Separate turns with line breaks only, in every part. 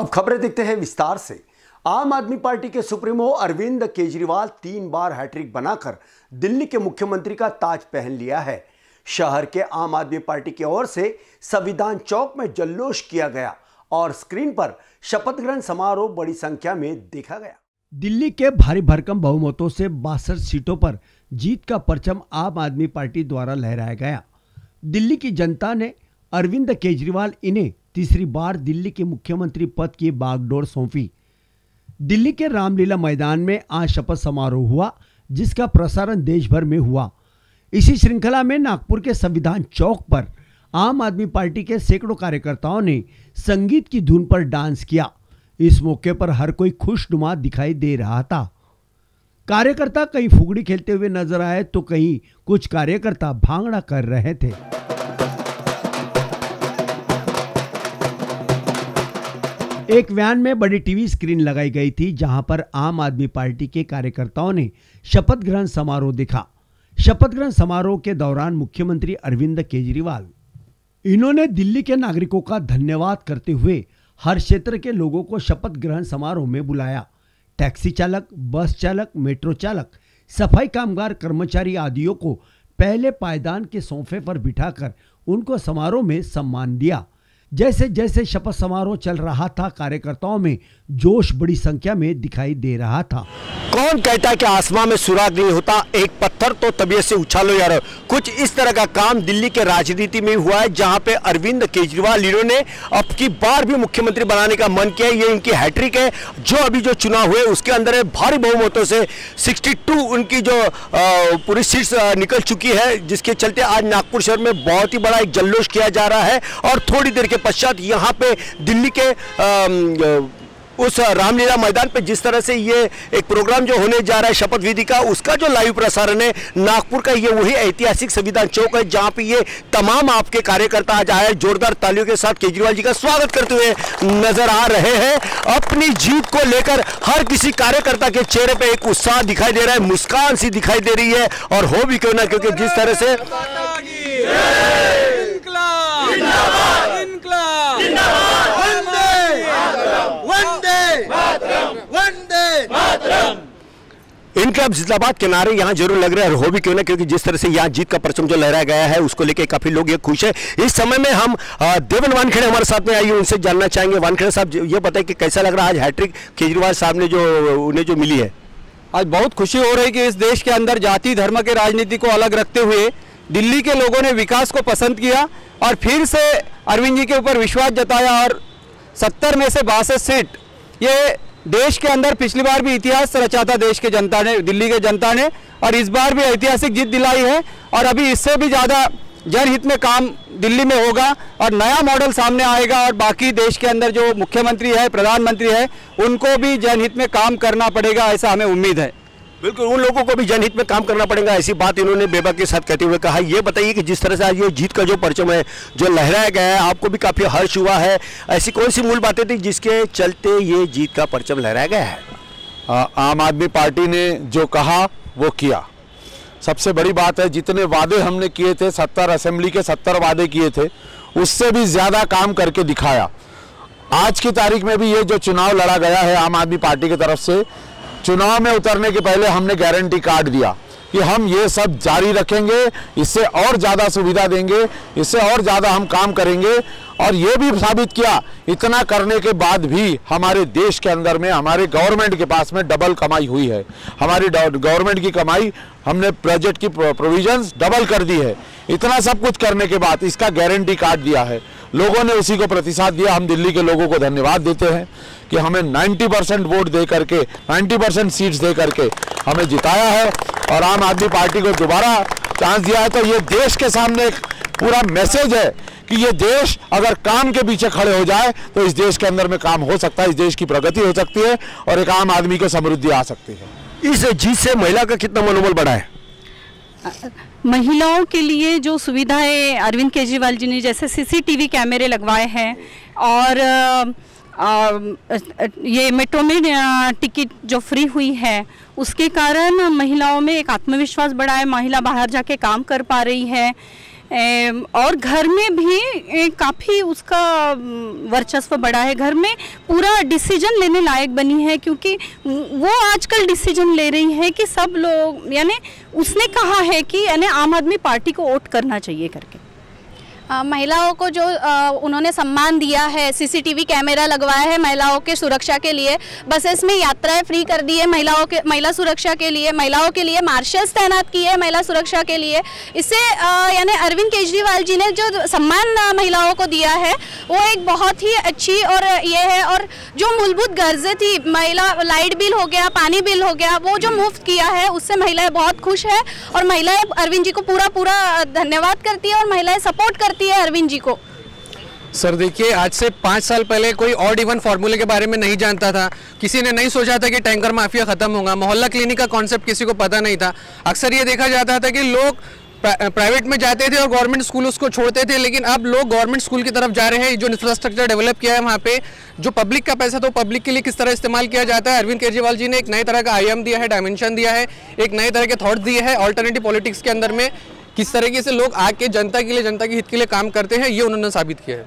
अब खबरें देखते हैं विस्तार से। आम आदमी पार्टी के सुप्रीमो अरविंद केजरीवाल तीन बार हैट्रिक बनाकर दिल्ली के मुख्यमंत्री का ताज पहन लिया है। शहर के आम आदमी पार्टी की ओर से संविधान चौक में जल्लोश किया गया और स्क्रीन पर शपथ ग्रहण समारोह बड़ी संख्या में देखा गया। दिल्ली के भारी भरकम बहुमतों से बासठ सीटों पर जीत का परचम आम आदमी पार्टी द्वारा लहराया गया। दिल्ली की जनता ने अरविंद केजरीवाल इन्हें तीसरी बार दिल्ली के मुख्यमंत्री पद की बागडोर सौंपी। दिल्ली के रामलीला मैदान में आज शपथ समारोह हुआ, जिसका प्रसारण देश भर में हुआ। इसी श्रृंखला में नागपुर के संविधान चौक पर आम आदमी पार्टी के सैकड़ों कार्यकर्ताओं ने संगीत की धुन पर डांस किया। इस मौके पर हर कोई खुशनुमा दिखाई दे रहा था। कार्यकर्ता कहीं फुगड़ी खेलते हुए नज़र आए तो कहीं कुछ कार्यकर्ता भांगड़ा कर रहे थे। एक वैन में बड़ी टीवी स्क्रीन लगाई गई थी, जहाँ पर आम आदमी पार्टी के कार्यकर्ताओं ने शपथ ग्रहण समारोह देखा। शपथ ग्रहण समारोह के दौरान मुख्यमंत्री अरविंद केजरीवाल। इन्होंने दिल्ली के नागरिकों का धन्यवाद करते हुए हर क्षेत्र के लोगों को शपथ ग्रहण समारोह में बुलाया। टैक्सी चालक, बस चालक, मेट्रो चालक, सफ़ाई कामगार, कर्मचारी आदियों को पहले पायदान के सोफे पर बिठाकर उनको समारोह में सम्मान दिया। जैसे जैसे शपथ समारोह चल रहा था, कार्यकर्ताओं में जोश बड़ी संख्या में दिखाई दे रहा था।
कौन कहता है कि आसमां में सुराग नहीं होता? एक पत्थर तो तबीयत से उछालो यार। कुछ इस तरह का काम दिल्ली के राजनीति में हुआ है, जहाँ पे अरविंद केजरीवाल इन्होंने अब की बार भी मुख्यमंत्री बनाने का मन किया ये इनकी हैट्रिक है। जो अभी जो चुनाव हुए, उसके अंदर भारी बहुमतों से 62 उनकी जो पूरी सीट्स निकल चुकी है, जिसके चलते आज नागपुर शहर में बहुत ही बड़ा एक जल्लोश किया जा रहा है और थोड़ी देर के पश्चात यहाँ पे दिल्ली के उस रामलीला मैदान पे जिस तरह से ये एक प्रोग्राम जो होने जा रहा है शपथ विधि का उसका जो लाइव प्रसारण है नागपुर का ये वही ऐतिहासिक संविधान चौक है जहाँ पे ये तमाम आपके कार्यकर्ता आज आए जोरदार तालियों के साथ केजरीवाल जी का स्वागत करते हुए नज़र आ रहे हैं। अपनी जीत को लेकर हर किसी कार्यकर्ता के चेहरे पर एक उत्साह दिखाई दे रहा है मुस्कान सी दिखाई दे रही है और हो भी क्यों ना क्योंकि जिस तरह से इनकलाब जिंदाबाद के नारे यहाँ ज़रूर लग रहे हैं हो भी क्यों ना, क्योंकि जिस तरह से यहाँ जीत का परचम जो लहराया गया है, उसको लेके काफ़ी लोग ये खुश है। इस समय में हम देवन वानखेड़े हमारे साथ में आई उनसे जानना चाहेंगे। वानखेड़े साहब ये बताए कि कैसा लग रहा है आज हैट्रिक केजरीवाल साहब ने जो, उन्हें जो मिली है?
आज बहुत खुशी हो रही कि इस देश के अंदर जाति, धर्म के राजनीति को अलग रखते हुए दिल्ली के लोगों ने विकास को पसंद किया, और फिर से अरविंद जी के ऊपर विश्वास जताया, और सत्तर में से बासठ सीट, ये देश के अंदर पिछली बार भी इतिहास रचा था देश के जनता ने, दिल्ली के जनता ने, और इस बार भी ऐतिहासिक जीत दिलाई है, और अभी इससे भी ज़्यादा जनहित में काम दिल्ली में होगा, और नया मॉडल सामने आएगा, और बाकी देश के अंदर जो मुख्यमंत्री है, प्रधानमंत्री है, उनको भी जनहित में काम करना पड़ेगा, ऐसा हमें उम्मीद है।
बिल्कुल उन लोगों को भी जनहित में काम करना पड़ेगा ऐसी बात इन्होंने बेबा के साथ कहते हुए कहा। ये बताइए कि जिस तरह से आज ये जीत का जो परचम है जो लहराया गया है आपको भी काफ़ी हर्ष हुआ है। ऐसी कौन सी मूल बातें थी जिसके चलते ये जीत का परचम लहराया गया है?
आ, आम आदमी पार्टी ने जो कहा वो किया। सबसे बड़ी बात है जितने वादे हमने किए थे सत्तर असेंबली के सत्तर वादे किए थे उससे भी ज़्यादा काम करके दिखाया। आज की तारीख में भी ये जो चुनाव लड़ा गया है आम आदमी पार्टी की तरफ़ से चुनाव में उतरने के पहले हमने गारंटी कार्ड दिया कि हम ये सब जारी रखेंगे, इससे और ज़्यादा सुविधा देंगे, इससे और ज़्यादा हम काम करेंगे। और ये भी साबित किया, इतना करने के बाद भी हमारे देश के अंदर में, हमारे गवर्नमेंट के पास में डबल कमाई हुई है। हमारी गवर्नमेंट की कमाई, हमने बजट की प्रोविजंस डबल कर दी है। इतना सब कुछ करने के बाद इसका गारंटी कार्ड दिया है। लोगों ने उसी को प्रतिसाद दिया। हम दिल्ली के लोगों को धन्यवाद देते हैं कि हमें 90 परसेंट वोट दे करके 90 परसेंट सीट्स दे करके हमें जिताया है और आम आदमी पार्टी को दोबारा चांस दिया है। तो ये देश के सामने एक पूरा मैसेज है कि ये देश अगर काम के पीछे खड़े हो जाए तो इस देश के अंदर में काम हो सकता है इस देश की प्रगति हो सकती है और एक आम आदमी को समृद्धि आ सकती है।
इस जीत से महिला का कितना मनोबल बढ़ा है?
महिलाओं के लिए जो सुविधाएँ अरविंद केजरीवाल जी ने जैसे सीसीटीवी कैमरे लगवाए हैं और ये मेट्रो में टिकट जो फ्री हुई है, उसके कारण महिलाओं में एक आत्मविश्वास बढ़ा है, महिला बाहर जाके काम कर पा रही है। और घर में भी काफ़ी उसका वर्चस्व बढ़ा है। घर में पूरा डिसीज़न लेने लायक बनी है, क्योंकि वो आजकल डिसीज़न ले रही है कि सब लोग, यानी उसने कहा है कि, यानी आम आदमी पार्टी को वोट करना चाहिए करके।
महिलाओं को जो उन्होंने सम्मान दिया है, सीसीटीवी कैमरा लगवाया है महिलाओं के सुरक्षा के लिए बसेस में यात्राएँ फ्री कर दी है महिलाओं के, महिला सुरक्षा के लिए, महिलाओं के लिए मार्शल्स तैनात किए हैं महिला सुरक्षा के लिए। इससे यानी अरविंद केजरीवाल जी ने जो सम्मान महिलाओं को दिया है, वो एक बहुत ही अच्छी और ये है, और जो मूलभूत गर्जें थी, महिला लाइट बिल हो गया, पानी बिल हो गया, वो जो मुफ़्त किया है, उससे महिलाएँ बहुत खुश है, और महिलाएँ अरविंद जी को पूरा पूरा धन्यवाद करती है, और महिलाएँ सपोर्ट करती है अरविंद जी को।
सर, देखिए, आज से पाँच साल पहले कोई ऑड इवन फार्मूले के बारे में नहीं जानता था। किसी ने नहीं सोचा था कि टैंकर माफिया खत्म होगा। मोहल्ला क्लिनिक का कॉन्सेप्ट किसी को पता नहीं था। अक्सर ये देखा जाता था कि लोग प्राइवेट में जाते थे और गवर्नमेंट स्कूल उसको छोड़ते थे, लेकिन अब लोग गवर्नमेंट स्कूल की तरफ़ जा रहे हैं। जो इंफ्रास्ट्रक्चर डेवलप किया है वहाँ पे, जो पब्लिक का पैसा तो पब्लिक के लिए किस तरह इस्तेमाल किया जाता है? अरविंद केजरीवाल जी ने एक नए तरह का आयाम दिया है डायमेंशन दिया है, एक नए तरह के थॉट्स दिए हैं ऑल्टरनेटिव पॉलिटिक्स के अंदर में। किस तरीके से लोग आके जनता के लिए जनता के हित के लिए काम करते हैं ये उन्होंने साबित किया है।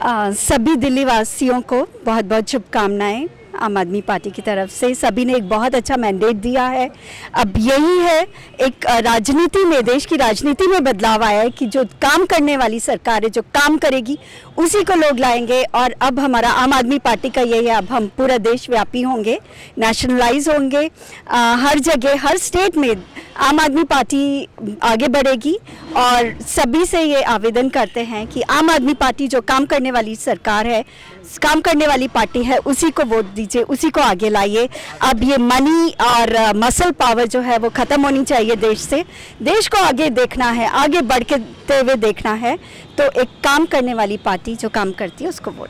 आ, सभी दिल्ली वासियों को बहुत बहुत शुभकामनाएँ आम आदमी पार्टी की तरफ़ से। सभी ने एक बहुत अच्छा मैंडेट दिया है। अब यही है एक राजनीति में देश की राजनीति में बदलाव आया है कि जो काम करने वाली सरकार है जो काम करेगी उसी को लोग लाएँगे और अब हमारा आम आदमी पार्टी का यही है अब हम पूरा देश व्यापी होंगे नेशनलाइज होंगे। अ, हर जगह हर स्टेट में आम आदमी पार्टी आगे बढ़ेगी और सभी से ये आवेदन करते हैं कि आम आदमी पार्टी जो काम करने वाली सरकार है काम करने वाली पार्टी है उसी को वोट दीजिए उसी को आगे लाइए। अब ये मनी और मसल पावर जो है वो ख़त्म होनी चाहिए देश से। देश को आगे देखना है आगे बढ़ते हुए देखना है। तो एक काम करने वाली पार्टी जो काम करती है उसको वोट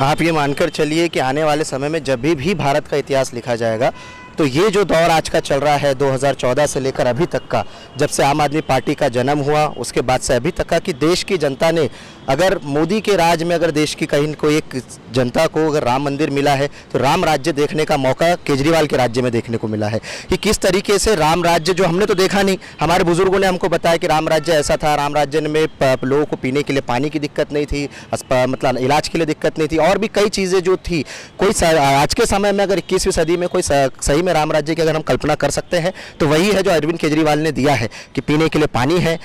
आप ये मानकर चलिए कि आने वाले समय में जब भी, भी भारत का इतिहास लिखा जाएगा तो ये जो दौर आज का चल रहा है 2014 से लेकर अभी तक का जब से आम आदमी पार्टी का जन्म हुआ उसके बाद से अभी तक का कि देश की जनता ने अगर मोदी के राज में अगर देश की कहीं कोई एक जनता को अगर राम मंदिर मिला है तो राम राज्य देखने का मौका केजरीवाल के राज्य में देखने को मिला है। कि किस तरीके से राम राज्य, जो हमने तो देखा नहीं, हमारे बुज़ुर्गों ने हमको बताया कि राम राज्य ऐसा था, राम राज्य में लोगों को पीने के लिए पानी की दिक्कत नहीं थी मतलब इलाज के लिए दिक्कत नहीं थी, और भी कई चीज़ें जो थी। कोई आज के समय में अगर इक्कीसवीं सदी में कोई सही में राम राज्य की अगर हम कल्पना कर सकते हैं तो वही है जो अरविंद केजरीवाल ने दिया है कि पीने के लिए पानी है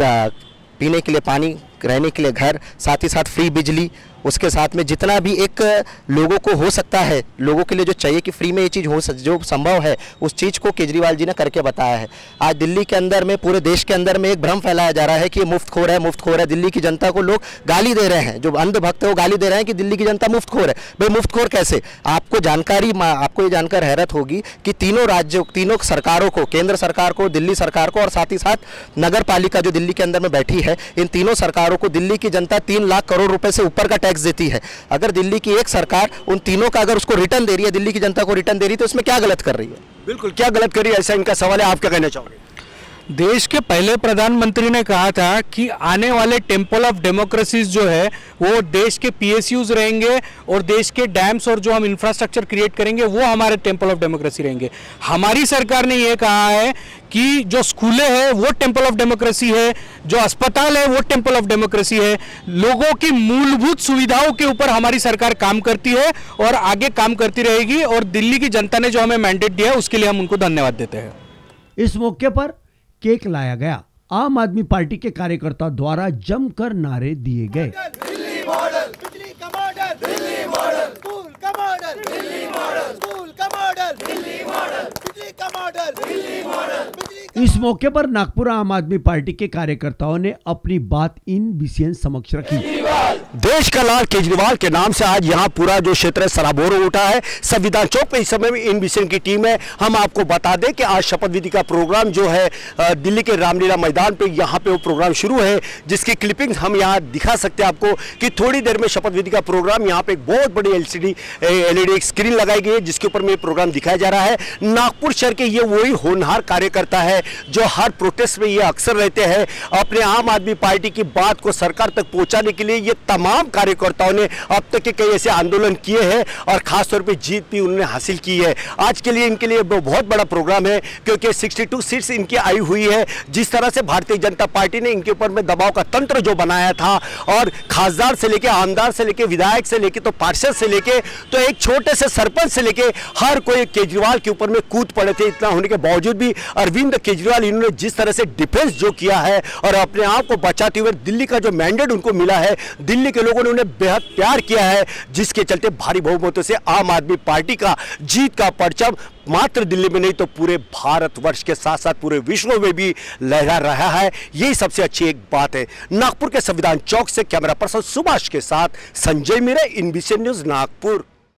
पीने के लिए पानी रहने के लिए घर साथ ही साथ फ्री बिजली उसके साथ में जितना भी एक लोगों को हो सकता है, लोगों के लिए जो चाहिए कि फ्री में ये चीज़ हो जो संभव है, उस चीज़ को केजरीवाल जी ने करके बताया है। आज दिल्ली के अंदर में, पूरे देश के अंदर में एक भ्रम फैलाया जा रहा है कि ये मुफ़्त खोर है मुफ़्त खोर है। दिल्ली की जनता को लोग गाली दे रहे हैं, जो अंधभक्त है वो गाली दे रहे हैं कि दिल्ली की जनता मुफ़्त खोर है। भाई मुफ़्त खोर कैसे? आपको जानकारी आपको ये जानकर हैरत होगी कि तीनों राज्यों, तीनों सरकारों को, केंद्र सरकार को, दिल्ली सरकार को और साथ ही साथ नगर पालिका जो दिल्ली के अंदर में बैठी है, इन तीनों सरकारों को दिल्ली की जनता तीन लाख करोड़ रुपए से ऊपर का टैक्स देती है। अगर दिल्ली की एक सरकार उन तीनों का अगर उसको रिटर्न दे रही है, दिल्ली की जनता को रिटर्न दे रही है तो इसमें क्या गलत कर रही है?
बिल्कुल, क्या गलत कर रही है ऐसा इनका सवाल है, आप क्या कहना चाहोगे?
देश के पहले प्रधानमंत्री ने कहा था कि आने वाले टेंपल ऑफ़ डेमोक्रेसीज जो है, वो देश के पीएसयूज रहेंगे और देश के डैम्स और जो हम इंफ्रास्ट्रक्चर क्रिएट करेंगे, वो हमारे टेंपल ऑफ़ डेमोक्रेसी रहेंगे। हमारी सरकार ने ये कहा है कि जो स्कूलें हैं, वो टेंपल ऑफ़ डेमोक्रेसी है, जो अस्पताल है, वो टेंपल ऑफ़ डेमोक्रेसी है। लोगों की मूलभूत सुविधाओं के ऊपर हमारी सरकार काम करती है और आगे काम करती रहेगी और दिल्ली की जनता ने जो हमें मैंडेट दिया है, उसके लिए हम उनको धन्यवाद देते हैं।
इस मौके पर केक लाया गया। आम आदमी पार्टी के कार्यकर्ता द्वारा जमकर नारे दिए गए। इस मौके पर नागपुर आम आदमी पार्टी के कार्यकर्ताओं ने अपनी बात इन बीसीएन समक्ष रखी।
देश का लाल केजरीवाल के नाम से आज यहाँ पूरा जो क्षेत्र है, सराबोर उठा है। संविधान चौक पे इस समय में इन विषय की टीम है। हम आपको बता दें कि आज शपथ विधि का प्रोग्राम जो है दिल्ली के रामलीला मैदान पे यहाँ पे वो प्रोग्राम शुरू है, जिसकी क्लिपिंग्स हम यहाँ दिखा सकते हैं आपको कि थोड़ी देर में शपथ विधि का प्रोग्राम यहाँ पे एक बहुत बड़ी एलसीडी एलईडी स्क्रीन लगाई गई है, जिसके ऊपर में प्रोग्राम दिखाया जा रहा है। नागपुर शहर के ये वही होनहार कार्यकर्ता है, जो हर प्रोटेस्ट में ये अक्सर रहते हैं। अपने आम आदमी पार्टी की बात को सरकार तक पहुँचाने के लिए ये तमाम कार्यकर्ताओं ने अब तक के कई ऐसे आंदोलन किए हैं और खासतौर पर जीत भी उन्होंने हासिल की है। आज के लिए इनके लिए बहुत बड़ा प्रोग्राम है, क्योंकि 62 सीट्स इनकी आई हुई है। जिस तरह से भारतीय जनता पार्टी ने इनके ऊपर में दबाव का तंत्र जो बनाया था, और खासदार से लेके आमदार से लेके विधायक से लेके तो पार्षद से लेके तो एक छोटे से सरपंच से लेके हर कोई केजरीवाल के ऊपर में कूद पड़े थे, इतना होने के बावजूद भी अरविंद केजरीवाल इन्होंने जिस तरह से डिफेंस जो किया है, और अपने आप को बचाते हुए दिल्ली का जो मैंडेट उनको मिला है, दिल्ली के लोगों ने उन्हें बेहद प्यार किया है, जिसके चलते भारी बहुमतों से आम आदमी पार्टी का जीत का परचम मात्र दिल्ली में नहीं तो पूरे भारतवर्ष के साथ साथ पूरे विश्व में भी लहरा रहा है। यही सबसे अच्छी एक बात है। नागपुर के संविधान चौक से कैमरा पर्सन सुभाष के साथ संजय मीरा इनबीसी न्यूज़ नागपुर।